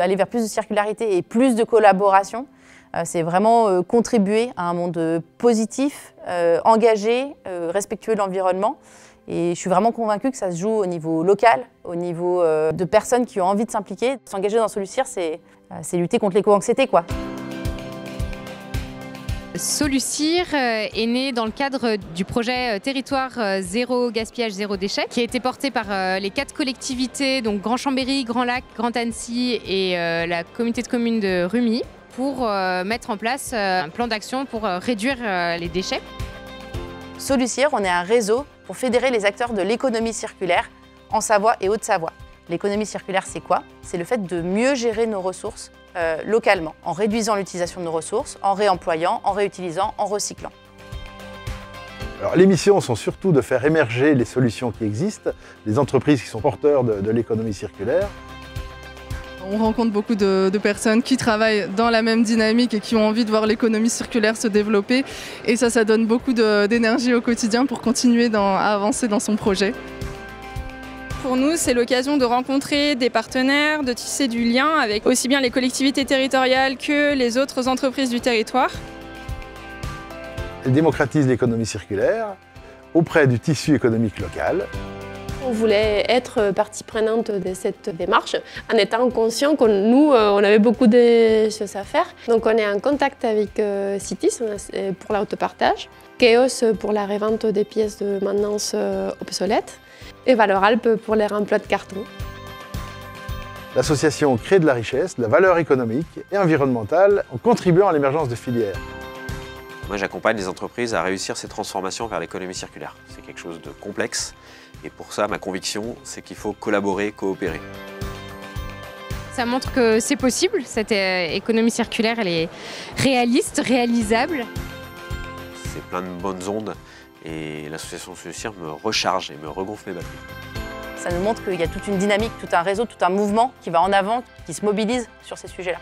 Aller vers plus de circularité et plus de collaboration, euh, c'est vraiment euh, contribuer à un monde positif, euh, engagé, respectueux de l'environnement. Et je suis vraiment convaincue que ça se joue au niveau local, au niveau de personnes qui ont envie de s'impliquer. S'engager dans Solucir, c'est lutter contre l'éco-anxiété, quoi. Solucir est né dans le cadre du projet Territoire zéro gaspillage, zéro déchet, qui a été porté par les quatre collectivités, donc Grand Chambéry, Grand Lac, Grand Annecy et la communauté de communes de Rumi pour euh, mettre en place euh, un plan d'action pour euh, réduire les déchets. Solucir, on est un réseau pour fédérer les acteurs de l'économie circulaire en Savoie et Haute-Savoie. L'économie circulaire, c'est quoi? C'est le fait de mieux gérer nos ressources localement, en réduisant l'utilisation de nos ressources, en réemployant, en réutilisant, en recyclant. les missions sont surtout de faire émerger les solutions qui existent, les entreprises qui sont porteurs de l'économie circulaire, on rencontre beaucoup de, personnes qui travaillent dans la même dynamique et qui ont envie de voir l'économie circulaire se développer. Et ça, ça donne beaucoup d'énergie au quotidien pour continuer à avancer dans son projet. Pour nous, c'est l'occasion de rencontrer des partenaires, de tisser du lien avec aussi bien les collectivités territoriales que les autres entreprises du territoire. Elle démocratise l'économie circulaire auprès du tissu économique local. On voulait être partie prenante de cette démarche en étant conscient que nous, euh, on avait beaucoup de choses à faire. Donc on est en contact avec euh, Citis euh, pour l'autopartage, Chaos pour la revente des pièces de maintenance obsolètes et Valoralp pour les remplois de carton. L'association crée de la richesse, de la valeur économique et environnementale en contribuant à l'émergence de filières. Moi, j'accompagne les entreprises à réussir ces transformations vers l'économie circulaire. C'est quelque chose de complexe et pour ça, ma conviction, c'est qu'il faut collaborer, coopérer. Ça montre que c'est possible, cette euh, économie circulaire, elle est réaliste, réalisable. C'est plein de bonnes ondes et l'association Solucir me recharge et me regonfle mes batteries. Ça nous montre qu'il y a toute une dynamique, tout un réseau, tout un mouvement qui va en avant, qui se mobilise sur ces sujets-là.